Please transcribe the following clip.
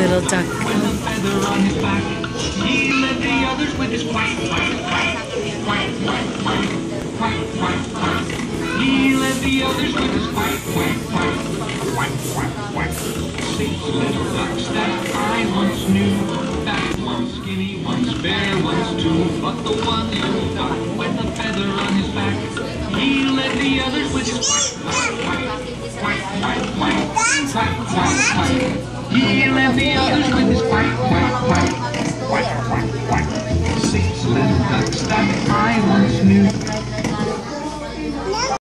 Little duck. He led the others with his quack, quack, quack, quack, quack, quack. quack, quack. Six little ducks that I once knew. Fat, one skinny, one's bare, one's two. But the one little duck with a feather on his back, he led the others with his quack, quack. He left the others with his quack, Six little ducks that I once knew.